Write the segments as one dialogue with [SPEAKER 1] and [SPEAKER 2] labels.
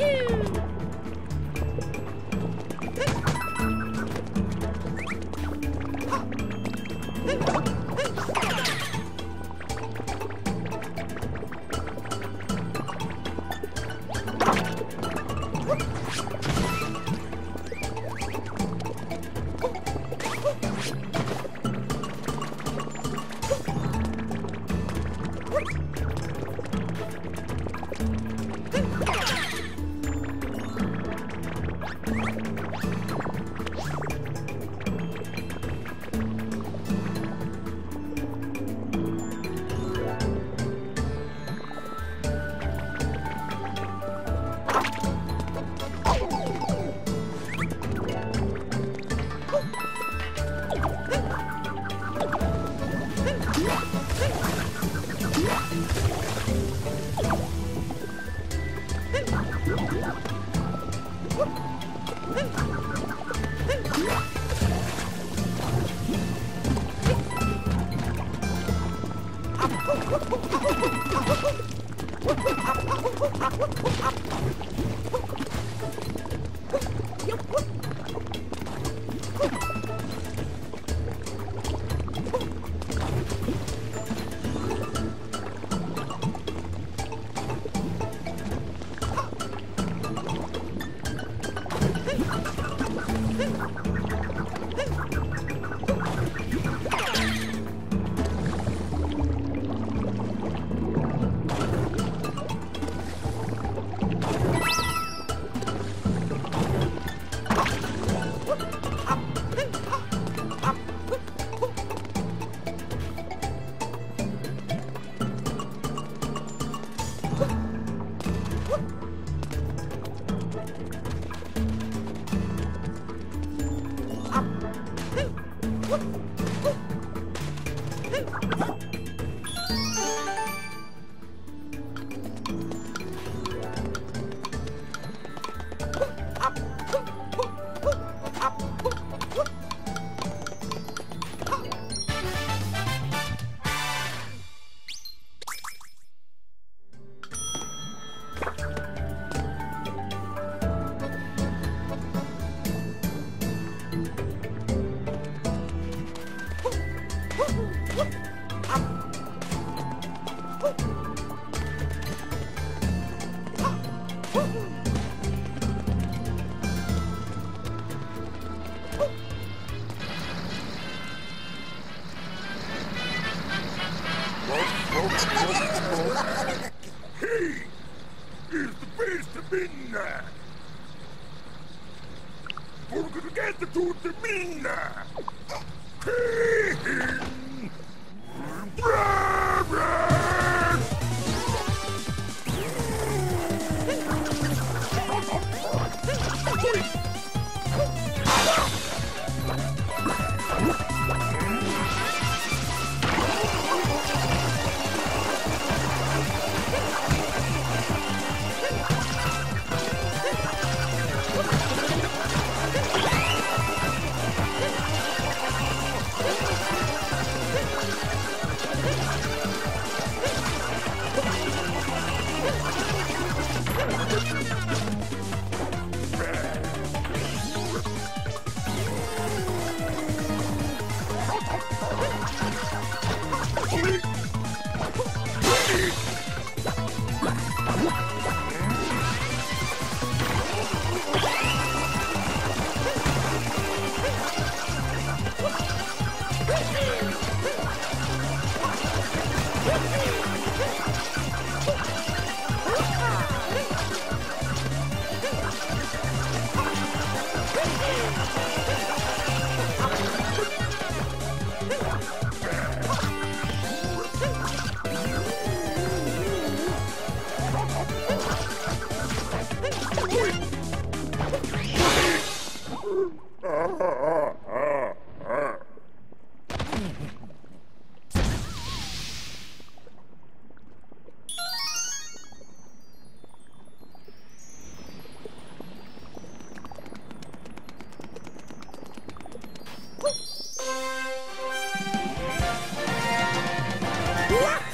[SPEAKER 1] Yoo-hoo! あっ Ludmilla! What?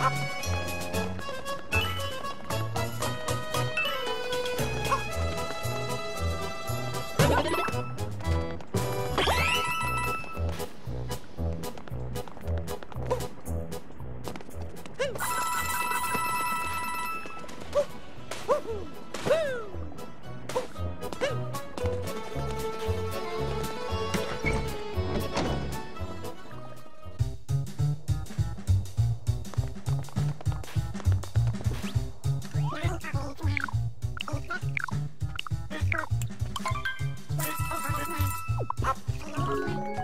[SPEAKER 1] Ha ha ha! Up.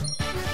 [SPEAKER 1] What?